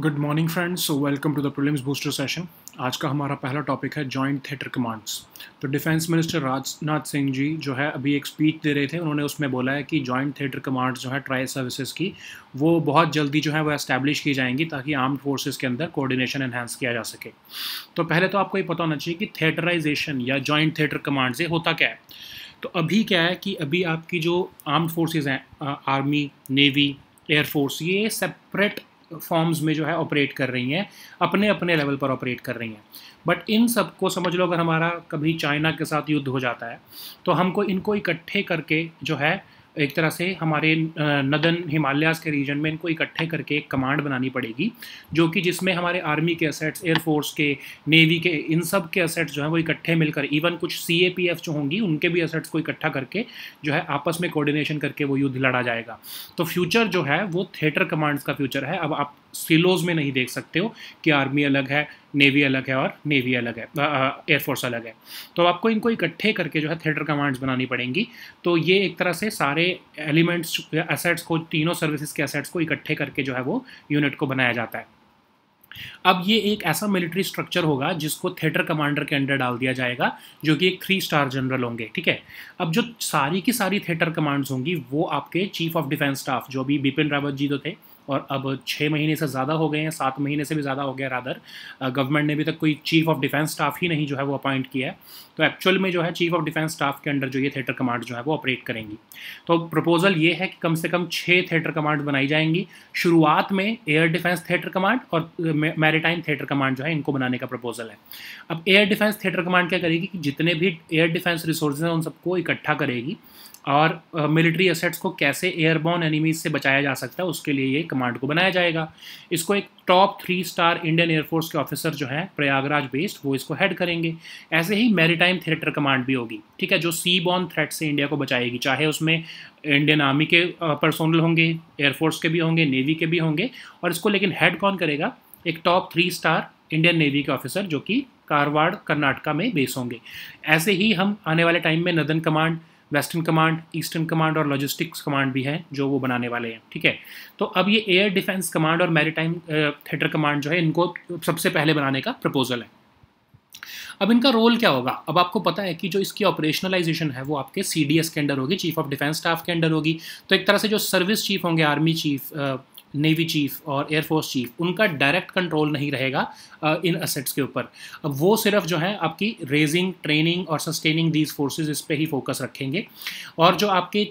Good morning friends so welcome to the prelims booster session आज का हमारा पहला टॉपिक है जॉइंट थिएटर कमांड्स तो डिफेंस मिनिस्टर राजनाथ सिंह जी जो है अभी एक स्पीच दे रहे थे, उन्होंने उसमें बोला है कि जॉइंट थिएटर कमांड्स जो है ट्राई सर्विसेज़ की, वो बहुत जल्दी जो है वो एस्टैब्लिश की जाएँगी ताकि आर्म्ड फोर्सेज के अंदर कोऑर्डिनेशन एनहांस किया जा सके। तो पहले तो आपको ये पता होना चाहिए कि थिएटराइजेशन या जॉइंट थिएटर कमांड्स ये होता क्या है। तो अभी क्या है कि अभी आपकी जो आर्म्ड फोर्सेज हैं आर्मी नेवी एयरफोर्स ये सेपरेट फॉर्म्स में जो है ऑपरेट कर रही हैं, अपने अपने लेवल पर ऑपरेट कर रही हैं। बट इन सबको समझ लो, अगर हमारा कभी चाइना के साथ युद्ध हो जाता है तो हमको इनको इकट्ठे करके जो है एक तरह से हमारे नदन हिमालयास के रीजन में इनको इकट्ठे करके एक कमांड बनानी पड़ेगी, जो कि जिसमें हमारे आर्मी के असेट्स एयरफोर्स के नेवी के, इन सब के असेट्स जो हैं वो इकट्ठे मिलकर इवन कुछ सी ए पी एफ़ जो होंगी, उनके भी असेट्स को इकट्ठा करके जो है आपस में कोऑर्डिनेशन करके वो युद्ध लड़ा जाएगा। तो फ्यूचर जो है वो थिएटर कमांड्स का फ्यूचर है। अब आप सिलोज में नहीं देख सकते हो कि आर्मी अलग है नेवी अलग है और नेवी अलग है एयरफोर्स अलग है। तो आपको इनको इकट्ठे करके जो है थिएटर कमांड्स बनानी पड़ेंगी। तो ये एक तरह से सारे एलिमेंट्स एसेट्स को, तीनों सर्विसेज़ के एसेट्स को इकट्ठे करके जो है वो यूनिट को बनाया जाता है। अब ये एक ऐसा मिलिट्री स्ट्रक्चर होगा जिसको थिएटर कमांडर के अंडर डाल दिया जाएगा, जो कि एक थ्री स्टार जनरल होंगे, ठीक है? अब जो सारी की सारी थिएटर कमांड्स होंगी, वो आपके चीफ ऑफ़ डिफेंस स्टाफ जो अभी बिपिन रावत जी तो थे और अब छः महीने से ज़्यादा हो गए हैं, सात महीने से भी ज़्यादा हो गया रादर। गवर्नमेंट ने अभी तक कोई चीफ ऑफ़ डिफेंस स्टाफ ही नहीं जो है वो अपॉइंट किया है। तो एक्चुअल में जो है चीफ ऑफ़ डिफेंस स्टाफ के अंडर जो ये थिएटर कमांड जो है वो ऑपरेट करेंगी। तो प्रपोजल ये है कि कम से कम छः थिएटर कमांड बनाई जाएँगी। शुरुआत में एयर डिफेंस थिएटर कमांड और मैरीटाइम थिएटर कमांड जो है इनको बनाने का प्रपोजल है। अब एयर डिफेंस थिएटर कमांड क्या करेगी कि जितने भी एयर डिफेंस रिसोर्स हैं उन सबको इकट्ठा करेगी। और मिलिट्री असेट्स को कैसे एयरबॉर्न एनिमीज से बचाया जा सकता है, उसके लिए ये कमांड को बनाया जाएगा। इसको एक top three star Indian air force के ऑफिसर जो हैं, प्रयागराज बेस्ड वो इसको हेड करेंगे। ऐसे ही मैरीटाइम थिएटर कमांड भी होगी, ठीक है, जो सी बॉर्न थ्रेट से इंडिया को बचाएगी। चाहे उसमें इंडियन आर्मी के पर्सोनल होंगे एयरफोर्स के भी होंगे नेवी के भी होंगे, और इसको लेकिन हेड कौन करेगा? एक top three star Indian navy के ऑफिसर जो कि कारवाड़ कर्नाटका में बेस होंगे। ऐसे ही हम आने वाले टाइम में northern command western command, eastern command और लॉजिस्टिक्स कमांड भी है जो वो बनाने वाले हैं, ठीक है? तो अब ये एयर डिफेंस कमांड और मैरीटाइम थिएटर कमांड जो है, इनको सबसे पहले बनाने का प्रपोजल है। अब इनका रोल क्या होगा? अब आपको पता है कि जो इसकी ऑपरेशनलाइजेशन है, वो आपके सीडीएस के अंडर होगी, चीफ ऑफ़ डिफेंस स्टाफ के अंडर होगी। तो एक तरह से जो सर्विस चीफ होंगे, आर्मी चीफ नेवी चीफ और एयरफोर्स चीफ उनका डायरेक्ट कंट्रोल नहीं रहेगा इन असेट्स के ऊपर। अब वो सिर्फ़ जो है आपकी रेजिंग ट्रेनिंग और सस्टेनिंग दीज फोर्सेज इस पर ही फोकस रखेंगे। और जो आपके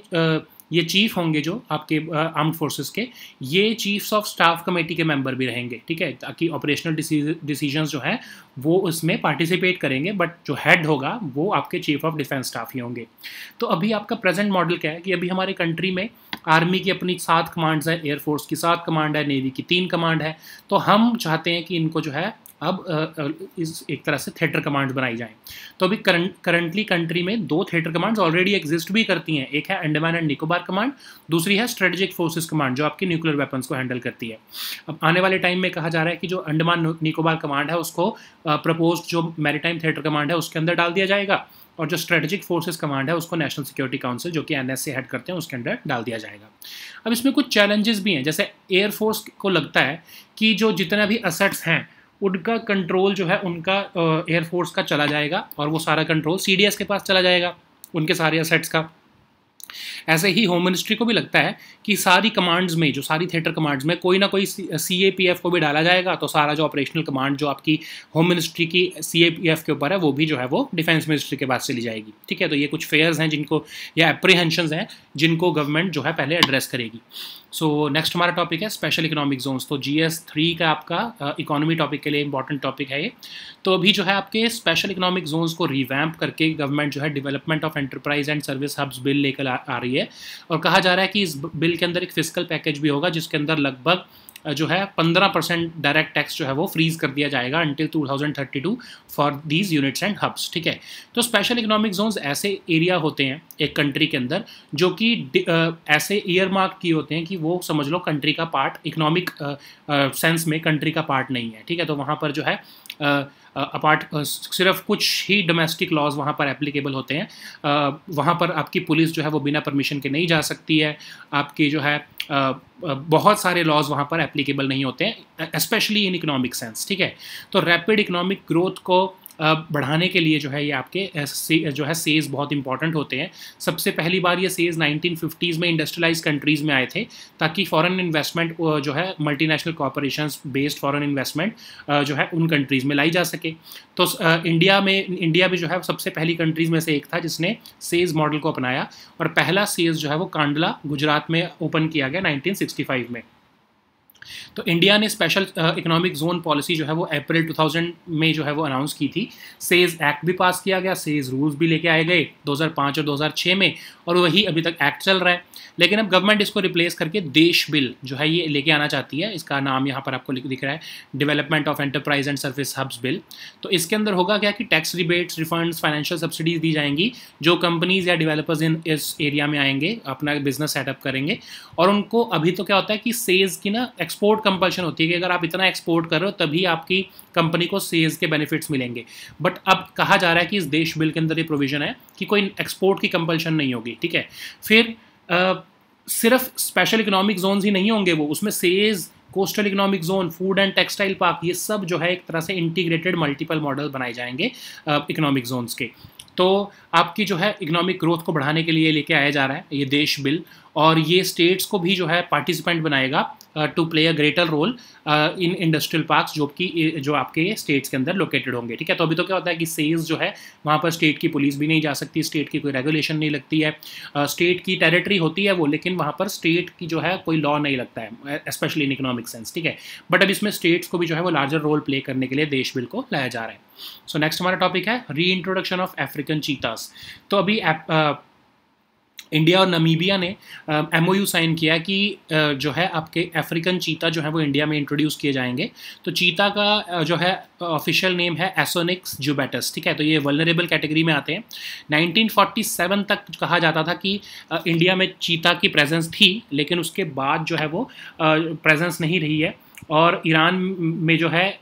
ये चीफ होंगे जो आपके आर्म्ड फोर्सेस के, ये चीफ्स ऑफ़ स्टाफ कमेटी के मेंबर भी रहेंगे, ठीक है? ताकि ऑपरेशनल डिसीजंस जो है, वो उसमें पार्टिसिपेट करेंगे बट जो हेड होगा, वो आपके चीफ ऑफ़ डिफेंस स्टाफ ही होंगे। तो अभी आपका प्रेजेंट मॉडल क्या है? कि अभी हमारे कंट्री में आर्मी की अपनी सात कमांड्स हैं एयरफोर्स की सात कमांड है नेवी की तीन कमांड है तो हम चाहते हैं कि इनको जो है अब इस एक तरह से थिएटर कमांड्स बनाई जाएँ। तो अभी करंटली कंट्री में दो थिएटर कमांड्स ऑलरेडी एग्जिस्ट भी करती हैं। एक है अंडमान एंड निकोबार कमांड दूसरी है स्ट्रेटेजिक फोर्सेस कमांड जो आपकी न्यूक्लियर वेपन्स को हैंडल करती है। अब आने वाले टाइम में कहा जा रहा है कि जो अंडमान निकोबार कमांड है, उसको प्रपोज जो मैरीटाइम थिएटर कमांड है, उसके अंदर डाल दिया जाएगा। और जो स्ट्रेटेजिक फोर्सेस कमांड है, उसको नेशनल सिक्योरिटी काउंसिल जो कि एन हेड करते हैं, उसके अंदर डाल दिया जाएगा। अब इसमें कुछ चैलेंजेस भी हैं। जैसे एयरफोर्स को लगता है कि जो जितने भी असेट्स हैं उनका कंट्रोल जो है उनका एयरफोर्स का चला जाएगा और वो सारा कंट्रोल सीडीएस के पास चला जाएगा, उनके सारे असेट्स का। ऐसे ही होम मिनिस्ट्री को भी लगता है कि सारी कमांड्स में, जो सारी थिएटर कमांड्स में, कोई ना कोई सी ए पी एफ़ को भी डाला जाएगा तो सारा जो ऑपरेशनल कमांड जो आपकी होम मिनिस्ट्री की सी ए पी एफ़ के ऊपर है, वो भी जो है वो डिफेंस मिनिस्ट्री के पास चली जाएगी। ठीक है तो ये कुछ फेयर्स हैं जिनको, या अप्रीहेंशन हैं जिनको गवर्नमेंट जो है पहले एड्रेस करेगी। सो नेक्स्ट हमारा टॉपिक है स्पेशल इकोनॉमिक जोन्स तो जी एस थ्री का आपका इकोनॉमी टॉपिक के लिए इंपॉर्टेंट टॉपिक है ये। तो अभी जो है आपके स्पेशल इकोनॉमिक जोन्स को रिवैम्प करके गवर्नमेंट जो है development of enterprise and service hubs bill लेकर आ, आ रही है। और कहा जा रहा है कि इस बिल के अंदर एक फ़िज़िकल पैकेज भी होगा जिसके अंदर लगभग जो है पंद्रह परसेंट डायरेक्ट टैक्स जो है वो फ्रीज कर दिया जाएगा until 2032 for these units and hubs ठीक है? तो स्पेशल इकोनॉमिक जोन्स ऐसे एरिया होते हैं एक कंट्री के अंदर जो कि ऐसे ईयर मार्क किए होते हैं कि वो समझ लो कंट्री का पार्ट इकोनॉमिक सेंस में कंट्री का पार्ट नहीं है ठीक है? तो वहाँ पर जो है अपार्ट सिर्फ़ कुछ ही डोमेस्टिक लॉज वहाँ पर एप्लीकेबल होते हैं। वहाँ पर आपकी पुलिस जो है वो बिना परमिशन के नहीं जा सकती है। आपकी जो है बहुत सारे लॉज वहाँ पर एप्लीकेबल नहीं होते हैं स्पेशली इन इकोनॉमिक सेंस ठीक है? तो रैपिड इकोनॉमिक ग्रोथ को बढ़ाने के लिए जो है ये आपके जो है सेज बहुत इंपॉर्टेंट होते हैं। सबसे पहली बार ये सेज 1950s में इंडस्ट्रियलाइज कंट्रीज़ में आए थे, ताकि फॉरेन इन्वेस्टमेंट जो है multinational corporation based foreign investment जो है उन कंट्रीज़ में लाई जा सके। तो इंडिया में इंडिया भी जो है सबसे पहली कंट्रीज़ में से एक था जिसने सेज मॉडल को अपनाया। और पहला सेज जो है वो कांडला, गुजरात में ओपन किया गया नाइनटीन में। तो इंडिया ने स्पेशल इकोनॉमिक जोन पॉलिसी जो है वो अप्रैल 2000 में जो है वो अनाउंस की थी। सेज एक्ट भी पास किया गया सेज रूल्स भी लेके आए गए 2005 और 2006 में और वही अभी तक एक्ट चल रहा है। लेकिन अब गवर्नमेंट इसको रिप्लेस करके देश बिल जो है ये लेके आना चाहती है। इसका नाम यहाँ पर आपको दिख रहा है development of enterprise and service hubs bill तो इसके अंदर होगा क्या कि tax rebates refunds financial subsidies दी जाएँगी, जो कंपनीज़ या डेवलपर्स इन इस एरिया में आएँगे, अपना बिज़नेस सेटअप करेंगे। और उनको अभी तो क्या होता है कि सेज की ना एक्सपोर्ट कंपल्शन होती है कि अगर आप इतना एक्सपोर्ट कर रहे हो तभी आपकी कंपनी को सेल्स के बेनिफिट्स मिलेंगे। बट अब कहा जा रहा है कि इस देश बिल के अंदर ये प्रोविज़न है कि कोई एक्सपोर्ट की कंपल्शन नहीं होगी ठीक है? फिर आ, सिर्फ़ स्पेशल इकोनॉमिक जोन ही नहीं होंगे वो उसमें SEZ coastal economic zone food and textile park ये सब जो है एक तरह से इंटीग्रेटेड मल्टीपल मॉडल बनाए जाएँगे इकोनॉमिक जोन्स के। तो आपकी जो है इकोनॉमिक ग्रोथ को बढ़ाने के लिए लेके आया जा रहा है ये देश बिल और ये स्टेट्स को भी जो है पार्टिसिपेंट बनाएगा। To play a greater role in industrial parks जो कि जो आपके स्टेट्स के अंदर लोकेटेड होंगे ठीक है? तो अभी तो क्या होता है कि सेल्स जो है वहाँ पर स्टेट की पुलिस भी नहीं जा सकती स्टेट की कोई रेगुलेशन नहीं लगती है। स्टेट uh, की टेरिटरी होती है वो लेकिन वहाँ पर स्टेट की जो है कोई लॉ नहीं लगता है स्पेशली इन इकोनॉमिक सेंस ठीक है? बट अब इसमें स्टेट्स को भी जो है वो लार्जर रोल प्ले करने के लिए देश बिल को लाया जा रहा है। सो नेक्स्ट हमारा टॉपिक है री इंट्रोडक्शन ऑफ़ अफ्रीकन चीतास तो अभी इंडिया और नमीबिया ने एमओयू साइन किया कि जो है आपके अफ्रीकन चीता जो है वो इंडिया में इंट्रोड्यूस किए जाएँगे। तो चीता का जो है ऑफिशियल नेम है एसोनिक्स जुबेटस ठीक है? तो ये वलनरेबल कैटेगरी में आते हैं। 1947 तक कहा जाता था कि इंडिया में चीता की प्रेजेंस थी, लेकिन उसके बाद जो है वो प्रेजेंस नहीं रही है। और ईरान में जो है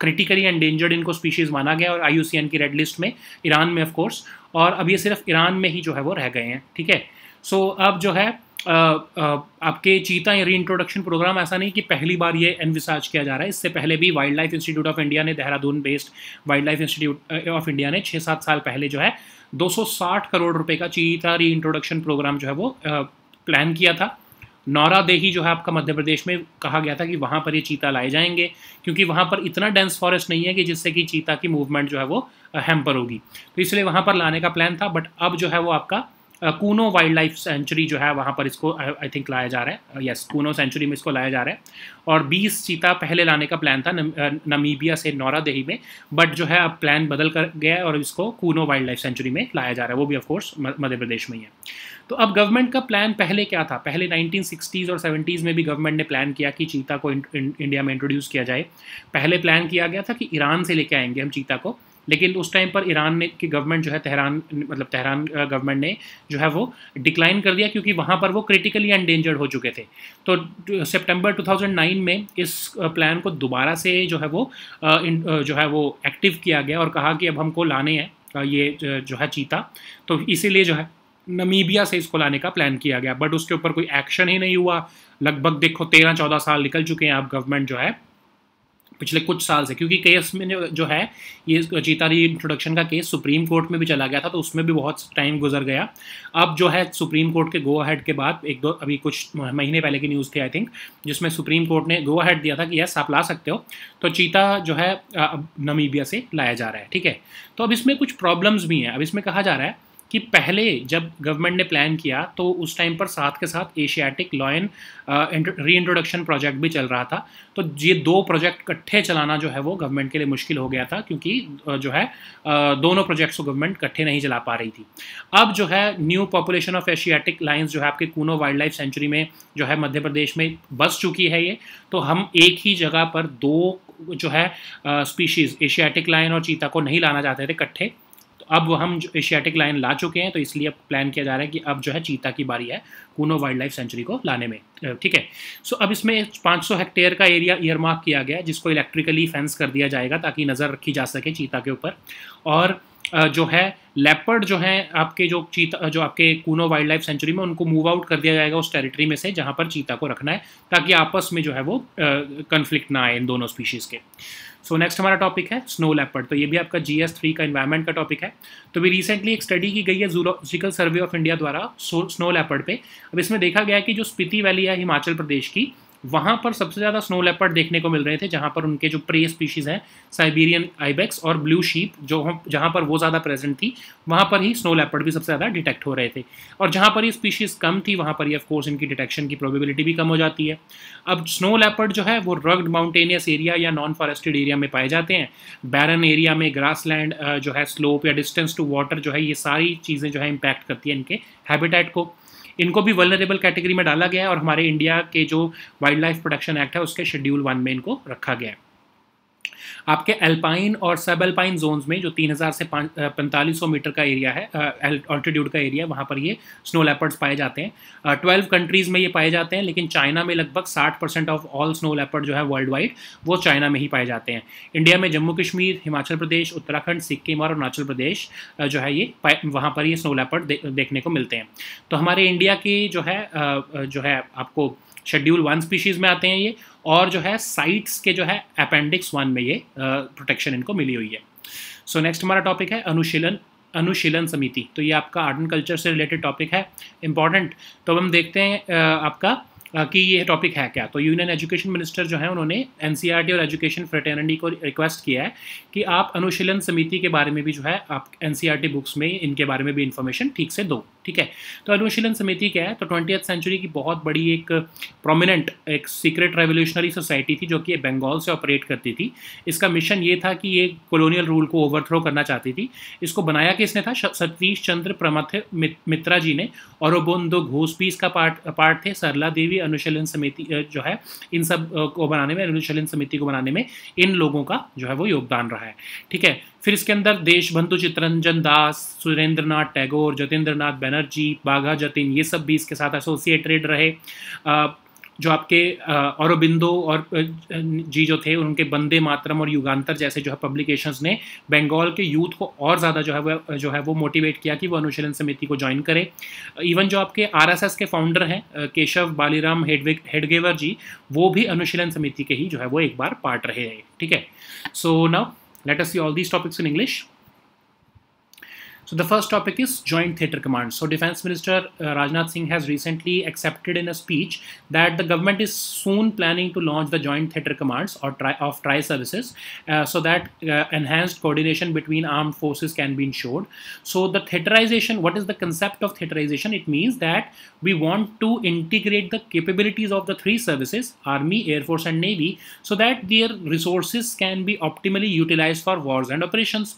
क्रिटिकली एंडेंजर्ड इनको स्पीशीज़ माना गया और आईयूसीएन की रेड लिस्ट में, ईरान में ऑफकोर्स और अब ये सिर्फ़ ईरान में ही जो है वो रह गए हैं ठीक है? सो अब जो है आ, आ, आपके चीता री इंट्रोडक्शन प्रोग्राम ऐसा नहीं कि पहली बार ये एनविसाज किया जा रहा है। इससे पहले भी wildlife institute of India ने Dehradun based wildlife institute of India ने छः सात साल पहले जो है 260 करोड़ रुपए का चीता री इंट्रोडक्शन प्रोग्राम जो है वो प्लान किया था। नौरा देही जो है आपका मध्य प्रदेश में कहा गया था कि वहाँ पर ये चीता लाए जाएँगे, क्योंकि वहाँ पर इतना डेंस फॉरेस्ट नहीं है कि जिससे कि चीता की मूवमेंट जो है वो हैम्पर होगी। तो इसलिए वहाँ पर लाने का प्लान था बट अब जो है वो आपका कूनो वाइल्ड लाइफ सेंचुरी जो है वहाँ पर इसको आई थिंक लाया जा रहा है। यस कूनो सेंचुरी में इसको लाया जा रहा है। और 20 चीता पहले लाने का प्लान था नमीबिया से नौरा देही में बट जो है अब प्लान बदल कर गया है और इसको कूनो वाइल्ड लाइफ सेंचुरी में लाया जा रहा है। वो भी ऑफकोर्स मध्य प्रदेश में ही है। तो अब गवर्नमेंट का प्लान पहले क्या था? पहले 1960s और 70s में भी गवर्नमेंट ने प्लान किया कि चीता को इंडिया में इंट्रोड्यूस किया जाए। पहले प्लान किया गया था कि ईरान से लेके आएँगे हम चीता को, लेकिन उस टाइम पर ईरान ने, की गवर्नमेंट जो है तेहरान मतलब तेहरान गवर्नमेंट ने जो है वो डिक्लाइन कर दिया क्योंकि वहाँ पर वो क्रिटिकली एंडेंजर्ड हो चुके थे। तो सितंबर 2009 में इस प्लान को दोबारा से जो है वो जो है वो एक्टिव किया गया और कहा कि अब हमको लाने हैं ये जो है चीता। तो इसीलिए जो है नमीबिया से इसको लाने का प्लान किया गया बट उसके ऊपर कोई एक्शन ही नहीं हुआ। लगभग देखो तेरह चौदह साल निकल चुके हैं आप गवर्नमेंट जो है, पिछले कुछ साल से, क्योंकि केस में जो है, ये चीता री इंट्रोडक्शन का केस सुप्रीम कोर्ट में भी चला गया था तो उसमें भी बहुत टाइम गुजर गया। अब जो है, सुप्रीम कोर्ट के गो अहेड के बाद, एक दो, अभी कुछ महीने पहले की न्यूज़ थी आई थिंक जिसमें सुप्रीम कोर्ट ने गो अहेड दिया था कि यस आप ला सकते हो। तो चीता जो है अब नमीबिया से लाया जा रहा है, ठीक है? तो अब इसमें कुछ प्रॉब्लम्स भी हैं। अब इसमें कहा जा रहा है कि पहले जब गवर्नमेंट ने प्लान किया तो उस टाइम पर साथ के साथ Asiatic lion reintroduction project भी चल रहा था। तो ये दो प्रोजेक्ट इकट्ठे चलाना जो है वो गवर्नमेंट के लिए मुश्किल हो गया था, क्योंकि जो है दोनों प्रोजेक्ट्स को गवर्नमेंट इकट्ठे नहीं चला पा रही थी। अब जो है new population of Asiatic lions जो है आपके कूनो वाइल्ड लाइफ सेंचुरी में, जो है, मध्य प्रदेश में बस चुकी है ये। तो हम एक ही जगह पर दो जो है स्पीशीज़ एशियाटिक लाइन और चीता को नहीं लाना चाहते थे इकट्ठे। तो अब हम एशियाटिक लाइन ला चुके हैं तो इसलिए अब प्लान किया जा रहा है कि अब जो है चीता की बारी है कूनो वाइल्ड लाइफ सेंचुरी को लाने में ठीक है? सो अब इसमें 500 हेक्टेयर का एरिया ईयरमार्क किया गया है, जिसको इलेक्ट्रिकली फेंस कर दिया जाएगा ताकि नज़र रखी जा सके चीता के ऊपर। और जो है लेपर्ड जो है, आपके जो चीता, जो आपके कूनो वाइल्ड लाइफ सेंचुरी में, उनको मूव आउट कर दिया जाएगा उस टेरिटरी में से जहाँ पर चीता को रखना है, ताकि आपस में जो है वो कन्फ्लिक्ट ना आए इन दोनों स्पीशीज़ के। सो नेक्स्ट हमारा टॉपिक है स्नो लेपर्ड तो ये भी आपका जी एस थ्री का इन्वायरमेंट का टॉपिक है. तो भी रिसेंटली एक स्टडी की गई है जूलॉजिकल सर्वे ऑफ़ इंडिया द्वारा स्नो लेपर्ड पे. अब इसमें देखा गया कि जो स्पीति वैली है हिमाचल प्रदेश की वहाँ पर सबसे ज़्यादा स्नो लेपर्ड देखने को मिल रहे थे, जहाँ पर उनके जो प्रे स्पीशीज़ हैं साइबेरियन आइबेक्स और ब्लू शीप जो जहाँ पर वो ज़्यादा प्रेजेंट थी, वहाँ पर ही स्नो लेपर्ड भी सबसे ज़्यादा डिटेक्ट हो रहे थे। और जहाँ पर ये स्पीशीज़ कम थी, वहाँ पर ही ऑफकोर्स इनकी डिटेक्शन की प्रोबेबिलिटी भी कम हो जाती है। अब स्नो लेपर्ड जो है, वो रग्ड माउंटेनियस एरिया या नॉन फॉरेस्टेड एरिया में पाए जाते हैं। बैरन एरिया में ग्रास लैंड जो है स्लोप या डिस्टेंस टू वाटर जो है, ये सारी चीज़ें जो है इम्पैक्ट करती है इनके हैबिटेट को। इनको भी वलनरेबल कैटेगरी में डाला गया है और हमारे इंडिया के जो वाइल्ड लाइफ प्रोटेक्शन एक्ट है, उसके शेड्यूल वन में इनको रखा गया है। आपके एल्पाइन और सब एल्पाइन जोन्स में जो 3000 से पैंतालीस मीटर का एरिया है ऑल्टीट्यूड का एरिया वहाँ पर ये स्नो लेपर्ड्स पाए जाते हैं। ट्वेल्व कंट्रीज़ में ये पाए जाते हैं, लेकिन चाइना में लगभग 60 percent of all snow leopard जो है वर्ल्ड वाइड वो चाइना में ही पाए जाते हैं। इंडिया में जम्मू कश्मीर, हिमाचल प्रदेश, उत्तराखंड, सिक्किम और अरुणाचल प्रदेश जो है ये वहाँ पर ये स्नो लेपर्ड देखने को मिलते हैं। तो हमारे इंडिया की जो है जो है आपको शेड्यूल वन स्पीशीज़ में आते हैं ये और जो है साइट्स के जो है अपेंडिक्स वन में ये प्रोटेक्शन इनको मिली हुई है। सो नेक्स्ट हमारा टॉपिक है अनुशीलन अनुशीलन समिति। तो ये आपका आर्ट एंड कल्चर से रिलेटेड टॉपिक है। इंपॉर्टेंट तो अब हम देखते हैं आपका कि ये टॉपिक है क्या? तो यूनियन एजुकेशन मिनिस्टर जो है, उन्होंने एन e और एजुकेशन फ्रेटर्निटी को रिक्वेस्ट किया है कि आप अनुशीलन समिति के बारे में भी जो है, आप एन बुक्स में इनके बारे में भी इन्फॉर्मेशन ठीक से दो, ठीक है? तो अनुशीलन समिति क्या है? तो ट्वेंटी सेंचुरी की बहुत बड़ी एक प्रोमिनेंट एक सीक्रेट रेवोल्यूशनरी सोसाइटी थी जो कि बंगाल से ऑपरेट करती थी। इसका मिशन ये था कि ये कॉलोनियल रूल को ओवरथ्रो करना चाहती थी। इसको बनाया किसने था? सतीश चंद्र प्रमथ मित्रा जी ने। और घोष भी इसका पार्ट पार्ट थे, सरला देवी अनुशीलन समिति जो है, इन सबको बनाने में, अनुशीलन समिति को बनाने में इन लोगों का जो है वो योगदान रहा है। ठीक है? फिर इसके अंदर देशबंधु चित्रंजन दास सुरेंद्र नाथ टैगोर जतेंद्र नाथ बनर्जी, बाघा जतिन, ये सब भी इसके साथ एसोसिएटेड रहे। जो आपके औरबिंदो और जी जो थे, उनके बंदे मातरम और युगांतर जैसे जो है पब्लिकेशंस ने बंगाल के यूथ को और ज़्यादा जो है वो, जो है वो मोटिवेट किया कि वो अनुशीलन समिति को ज्वाइन करें। इवन जो आपके आरएसएस के फाउंडर हैं केशव बालीराम हेडवे हेडगेवर जी, वो भी अनुशीलन समिति के ही जो है वो एक बार पार्ट रहे हैं। ठीक है? So now Let us see all these topics in English. So the first topic is Joint Theatre Command. So Defense Minister uh, Rajnath Singh has recently accepted in a speech that the government is soon planning to launch the Joint Theatre Commands or tri of tri services uh, so that uh, enhanced coordination between armed forces can be ensured. So the theaterization, what is the concept of theaterization? It means that we want to integrate the capabilities of the three services, Army, Air Force and Navy, so that their resources can be optimally utilized for wars and operations.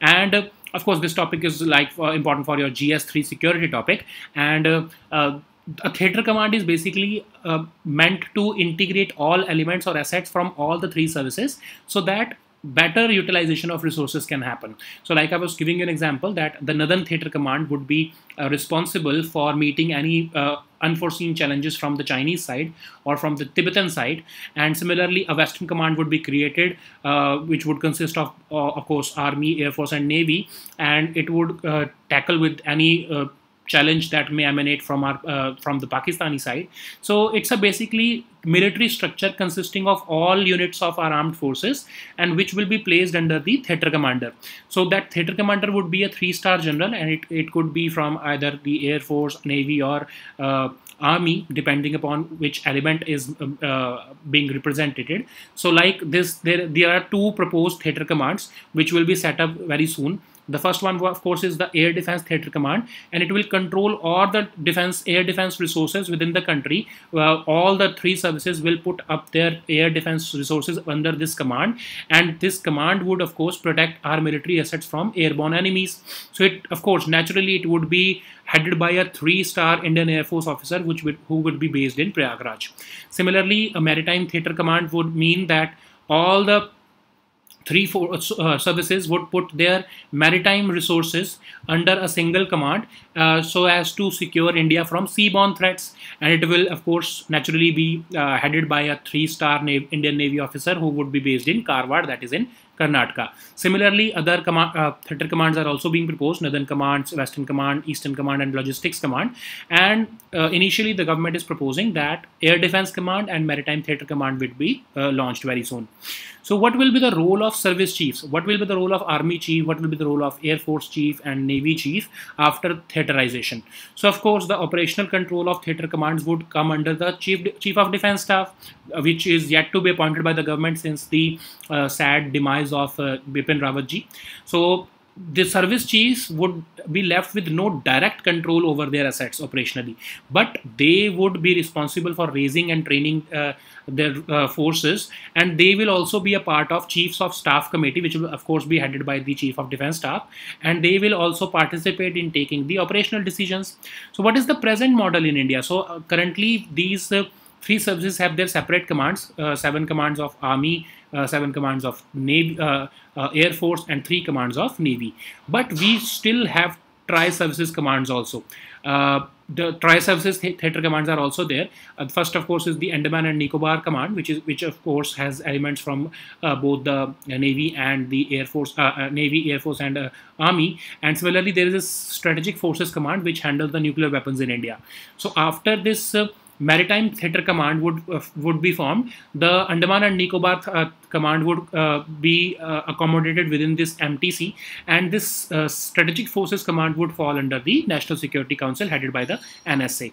And of course, this topic is like uh, important for your GS3 security topic. And uh, uh, a theater command is basically uh, meant to integrate all elements or assets from all the three services so that better utilization of resources can happen. So like I was giving you an example that the Northern Theatre Command would be uh, responsible for meeting any uh, unforeseen challenges from the Chinese side or from the Tibetan side. And similarly, a Western Command would be created, uh, which would consist of, uh, of course, Army, Air Force, and Navy. And it would uh, tackle with any uh, challenge that may emanate from our uh, from the Pakistani side. So it's a basically military structure consisting of all units of our armed forces and which will be placed under the theater commander. So that theater commander would be a three-star general and it, it could be from either the Air Force, Navy or uh, army depending upon which element is um, uh, being represented so like this there there are two proposed theater commands which will be set up very soon the first one, of course, is the Air Defense Theatre Command, and it will control all the defense air defense resources within the country. Uh, all the three services will put up their air defense resources under this command, and this command would, of course, protect our military assets from airborne enemies. So, it, of course, naturally, it would be headed by a three-star Indian Air Force officer, which would, who would be based in Prayagraj. Similarly, a maritime theatre command would mean that all the three four uh, uh, services would put their maritime resources under a single command uh, so as to secure India from seaborne threats. And it will of course naturally be uh, headed by a three-star Indian Navy officer who would be based in Karwar that is in Karnataka. Similarly, other uh, theater commands are also being proposed, Northern Command, Western Command, Eastern Command and Logistics Command. And uh, initially the government is proposing that Air Defense Command and Maritime Theater Command would be uh, launched very soon. So what will be the role of service chiefs? What will be the role of army chief? What will be the role of air force chief and navy chief after theaterization? So of course the operational control of theater commands would come under the chief chief of defense staff, uh, which is yet to be appointed by the government since the uh, sad demise of uh, Bipin Rawat ji. So the service chiefs would be left with no direct control over their assets operationally, but they would be responsible for raising and training uh, their uh, forces, and they will also be a part of chiefs of staff committee, which will of course be headed by the chief of defense staff, and they will also participate in taking the operational decisions. So, what is the present model in India? So, uh, currently these uh, three services have their separate commands, uh, seven commands of army, uh, seven commands of navy, uh, uh, air force, and three commands of navy. But we still have tri-services commands also. Uh, the tri-services th theater commands are also there. Uh, first, of course, is the Andaman and Nicobar command, which is which of course has elements from both the Navy and the Air Force, Navy, Air Force, and Army. And similarly, there is a Strategic Forces command which handles the nuclear weapons in India. So after this maritime theater command would uh, would be formed. The andaman and nicobar uh, command would uh, be uh, accommodated within this mtc and this uh, strategic forces command would fall under the national security council headed by the nsa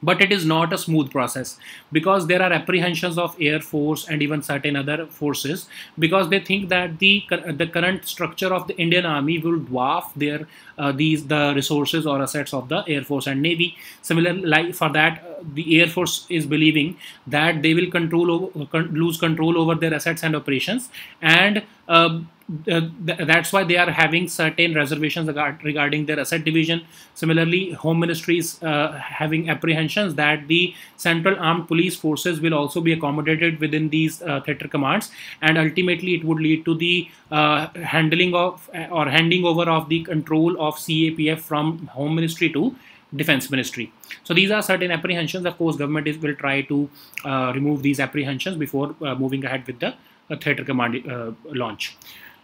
but it is not a smooth process because there are apprehensions of air force and even certain other forces because they think that the the current structure of the indian army will dwarf their uh, these the resources or assets of the air force and navy. Similarly like for that the air force is believing that they will control over, lose control over their assets and operations and uh, uh, th that's why they are having certain reservations regarding their asset division. Similarly, Home Ministry is uh, having apprehensions that the Central Armed Police Forces will also be accommodated within these uh, theater commands, and ultimately it would lead to the uh, handling of or handing over of the control of CAPF from Home Ministry to defense ministry so these are certain apprehensions of course government is, will try to uh, remove these apprehensions before uh, moving ahead with the uh, theater command uh, launch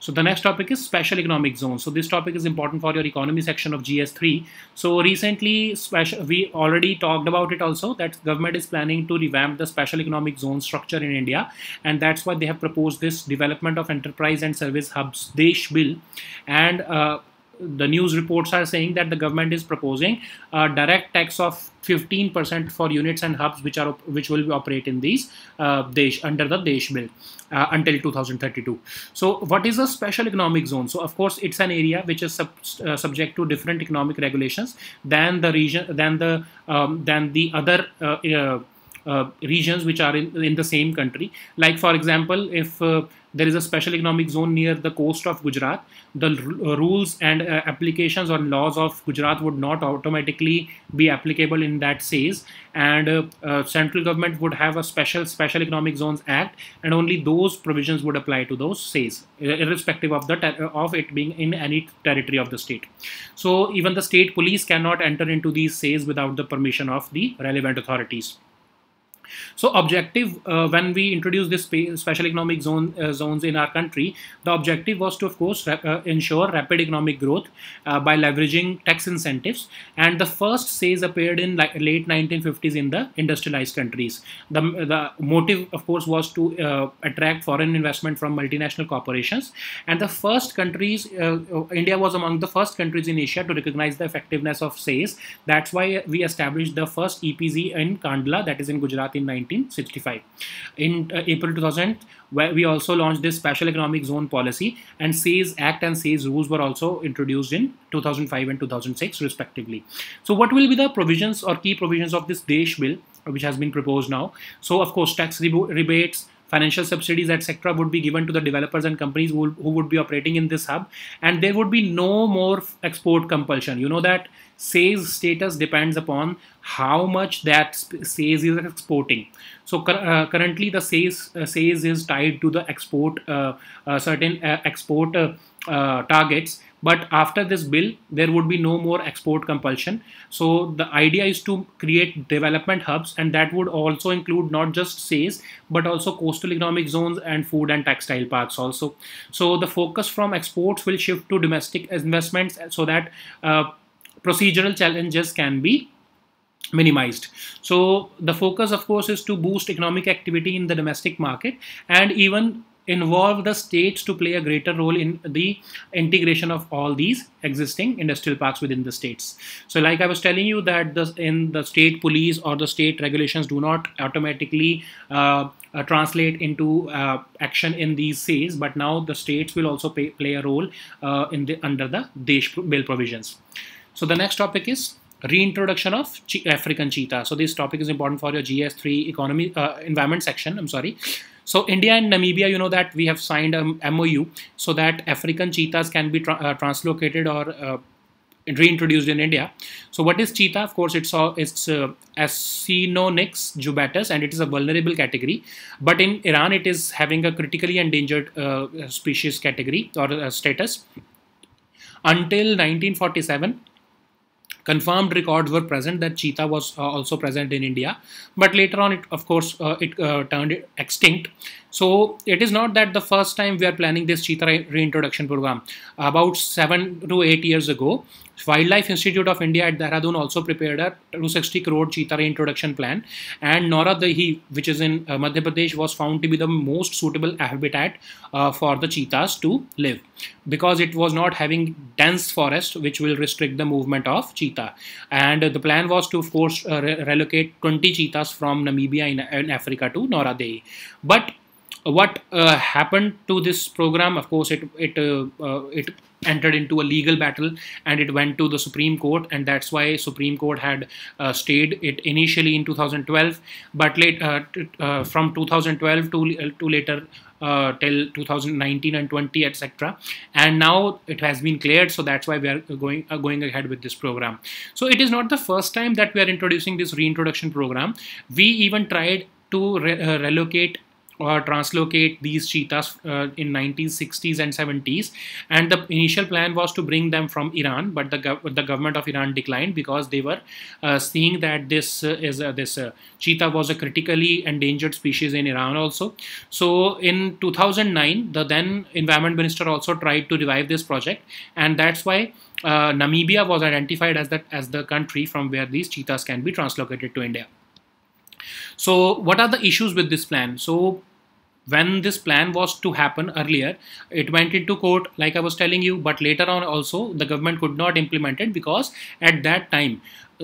so the next topic is special economic zones. So this topic is important for your economy section of GS3. So recently, special, we already talked about it also that government is planning to revamp the special economic zone structure in India. And that's why they have proposed this development of enterprise and service hubs Desh bill. And uh, the news reports are saying that the government is proposing a direct tax of 15% for units and hubs which are which will operate in these uh, Desh, under the Desh bill uh, until 2032. So what is a special economic zone? So of course it's an area which is sub, uh, subject to different economic regulations than the region than the um, than the other uh, uh, uh, regions which are in, in the same country. Like for example, if uh, there is a special economic zone near the coast of Gujarat, the uh, rules and uh, applications or laws of Gujarat would not automatically be applicable in that SEZ and uh, uh, central government would have a special special economic zones act and only those provisions would apply to those SEZ irrespective of the of it being in any territory of the state. So even the state police cannot enter into these SEZ without the permission of the relevant authorities. So objective uh, when we introduced this special economic zone uh, zones in our country, the objective was to of course uh, ensure rapid economic growth uh, by leveraging tax incentives. And the first SEZ appeared in like late 1950s in the industrialized countries. The, the motive of course was to uh, attract foreign investment from multinational corporations. And the first countries, uh, India was among the first countries in Asia to recognize the effectiveness of SEZ. That's why we established the first EPZ in Kandla that is in Gujarat in 1965. In uh, April 2000, we also launched this special economic zone policy and SEZ Act and SEZ rules were also introduced in 2005 and 2006 respectively. So what will be the provisions or key provisions of this Desh bill which has been proposed now? So of course tax rebates, financial subsidies, etc., would be given to the developers and companies who, who would be operating in this hub, and there would be no more export compulsion. You know that SEZ status depends upon how much that SEZ is exporting. So uh, currently, the SEZ uh, is tied to the export uh, uh certain uh, export uh, targets but after this bill there would be no more export compulsion so the idea is to create development hubs and that would also include not just SEZ but also coastal economic zones and food and textile parks also so the focus from exports will shift to domestic investments so that uh, procedural challenges can be minimized. So the focus of course is to boost economic activity in the domestic market and even involve the states to play a greater role in the integration of all these existing industrial parks within the states. So like I was telling you that the, in the state police or the state regulations do not automatically uh, uh, translate into uh, action in these SEZ, but now the states will also pay, play a role uh, in the under the Desh bill provisions. So the next topic is reintroduction of African cheetah. So this topic is important for your GS3 economy uh, environment section. I'm sorry. So India and Namibia, you know that we have signed a MOU so that African cheetahs can be tra uh, translocated or uh, reintroduced in India. So what is cheetah? Of course, it's all it's uh, Acinonyx jubatus, and it is a vulnerable category. But in Iran, it is having a critically endangered uh, species category or uh, status. Until 1947, confirmed records were present that cheetah was uh, also present in India, but later on, it of course uh, it uh, turned extinct. So it is not that the first time we are planning this cheetah reintroduction program. About seven to eight years ago, Wildlife Institute of India at Dehradun also prepared a 260 crore cheetah reintroduction plan, and Nauradehi, which is in uh, Madhya Pradesh, was found to be the most suitable habitat uh, for the cheetahs to live. Because it was not having dense forest, which will restrict the movement of cheetah. And uh, the plan was to force uh, re relocate 20 cheetahs from Namibia in, in Africa to Nauradehi, but what uh, happened to this program? Of course it it uh, uh, it entered into a legal battle and it went to the supreme court and that's why supreme court had uh, stayed it initially in 2012 but late uh, uh, from 2012 to to later till 2019 and 20 etc and now it has been cleared so that's why we are going going ahead with this program. So it is not the first time that we are introducing this reintroduction program. We even tried to re relocate or translocate these cheetahs uh, in 1960s and 70s and the initial plan was to bring them from Iran but the, gov the government of Iran declined because they were uh, seeing that this uh, is this uh, cheetah was a critically endangered species in Iran also. So in 2009 the then environment minister also tried to revive this project and that's why uh, Namibia was identified as the as the country from where these cheetahs can be translocated to India so what are the issues with this plan? So when this plan was to happen earlier, it went into court, like I was telling you, but later on also the government could not implement it because at that time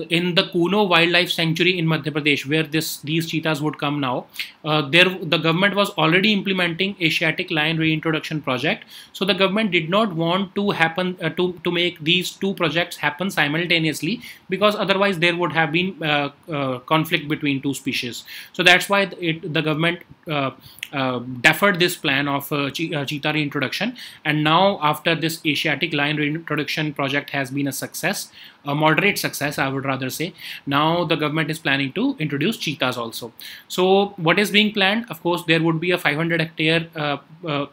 in the Kuno Wildlife Sanctuary in Madhya Pradesh, where this these cheetahs would come now, uh, there the government was already implementing Asiatic lion reintroduction project. So the government did not want to happen uh, to to make these two projects happen simultaneously because otherwise there would have been uh, uh conflict between two species. So that's why it, the government uh, uh, deferred this plan of che cheetah reintroduction, and now after this Asiatic lion reintroduction project has been a success, a moderate success, I would rather say. Now the government is planning to introduce cheetahs also. So what is being planned? Of course, there would be a 500 hectare uh, uh,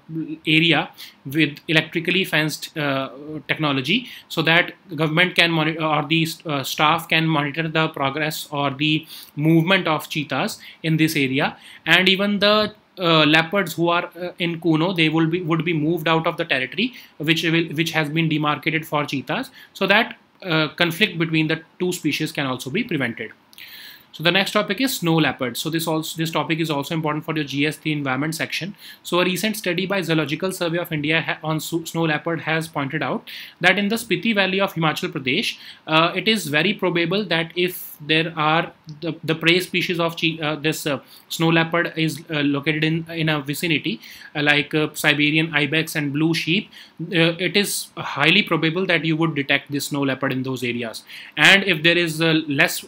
area with electrically fenced uh, technology so that government can monitor or the uh, staff can monitor the progress or the movement of cheetahs in this area and even the uh, leopards who are uh, in Kuno, they will be would be moved out of the territory which will which has been demarcated for cheetahs, so that uh, Uh, conflict between the two species can also be prevented. So the next topic is snow leopard. So this also this topic is also important for your GS3 environment section. So a recent study by Zoological Survey of India on snow leopard has pointed out that in the Spiti Valley of Himachal Pradesh, uh, it is very probable that if there are the, the prey species of uh, this uh, snow leopard is uh, located in in a vicinity uh, like uh, Siberian ibex and blue sheep, it is highly probable that you would detect this snow leopard in those areas. And if there is less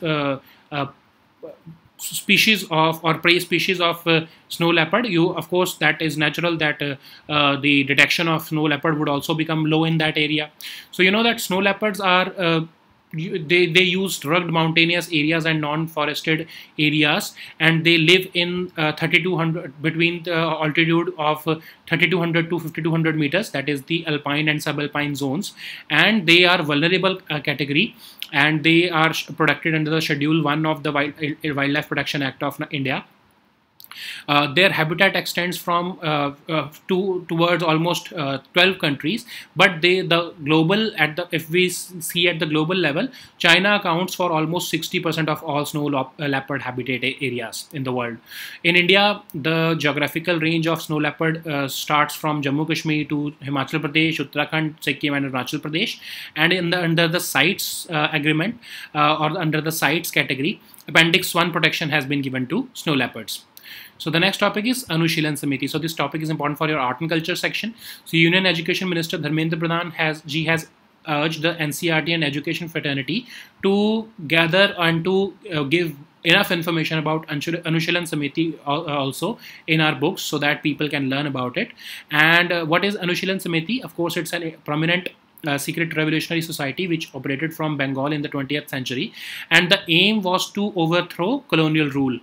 species of or prey species of uh, snow leopard. You of course that is natural that uh, uh, the detection of snow leopard would also become low in that area. So you know that snow leopards are uh, they they use rugged mountainous areas and non-forested areas and they live in uh, 3200 between the altitude of uh, 3200 to 5200 meters that is the alpine and subalpine zones and they are vulnerable uh, category and they are protected under the schedule 1 of the Wild, wildlife protection act of india uh, their habitat extends from uh, uh, to towards almost 12 countries, but they the global at the if we see at the global level, China accounts for almost 60% of all snow leopard habitat areas in the world. In India, the geographical range of snow leopard uh, starts from Jammu Kashmir to Himachal Pradesh, Uttarakhand, Sikkim, and Arunachal Pradesh. And in the under the CITES uh, agreement uh, or under the CITES category, Appendix 1 protection has been given to snow leopards. So the next topic is Anushilan Samiti. So this topic is important for your art and culture section. So Union Education Minister Dharmendra Pradhan has G has urged the NCERT and education fraternity to gather and to uh, give enough information about Anushilan Samiti also in our books so that people can learn about it. And uh, what is Anushilan Samiti? Of course, it's a prominent uh, secret revolutionary society which operated from Bengal in the 20th century. And the aim was to overthrow colonial rule.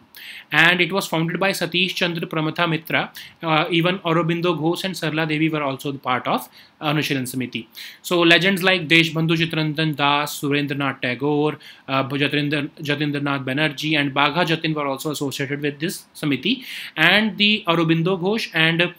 And it was founded by Satish Chandra Pramatha Mitra. Uh, even Aurobindo Ghosh and Sarla Devi were also the part of Anushilan Samiti. So legends like Deshbandhu Chitranjan Das, Surendranath Tagore, uh, Jatindranath Banerjee and Bagha Jatin were also associated with this Samiti. And the Aurobindo Ghosh and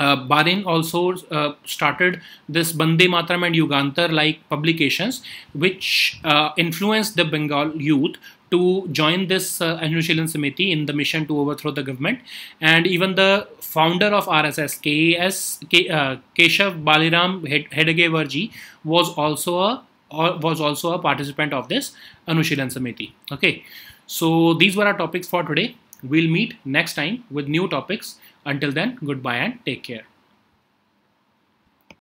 uh, Barin also uh, started this Bande Mataram and Yugantar like publications, which uh, influenced the Bengal youth to join this uh, Anushilan Samiti in the mission to overthrow the government. And even the founder of RSS, KS, K, uh, Keshav Baliram Hedgewarji, was also a was also a participant of this Anushilan Samiti. Okay, so these were our topics for today. We'll meet next time with new topics. Until then, goodbye and take care.